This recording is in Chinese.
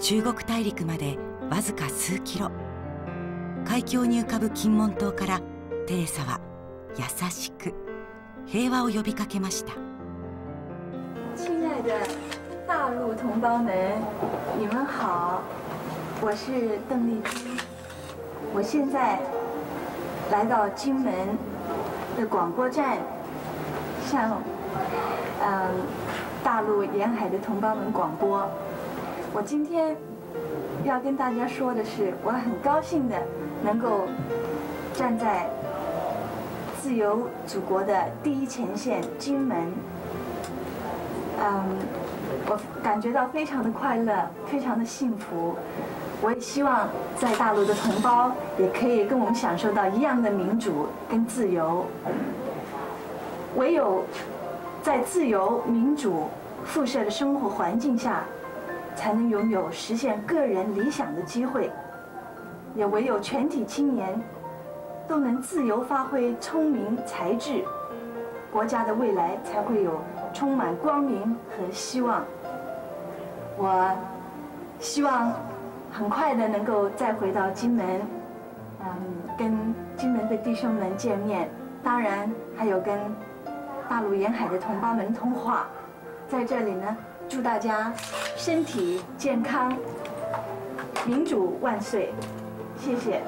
中国大陸までわずか数キロ海峡に浮かぶ金門島からテレサは優しく平和を呼びかけました亲爱的大陆同胞们，你们好，我是邓丽君。我现在来到金门的广播站，向嗯大陆沿海的同胞们广播。我今天要跟大家说的是，我很高兴的能够站在自由祖国的第一前线金门。嗯，我感觉到非常的快乐，非常的幸福。我也希望在大陆的同胞也可以跟我们享受到一样的民主跟自由。唯有在自由民主辐射的生活环境下。才能拥有实现个人理想的机会，也唯有全体青年都能自由发挥聪明才智，国家的未来才会有充满光明和希望。我希望很快的能够再回到金门，嗯，跟金门的弟兄们见面，当然还有跟大陆沿海的同胞们通话，在这里呢。祝大家身体健康，民主万岁！谢谢。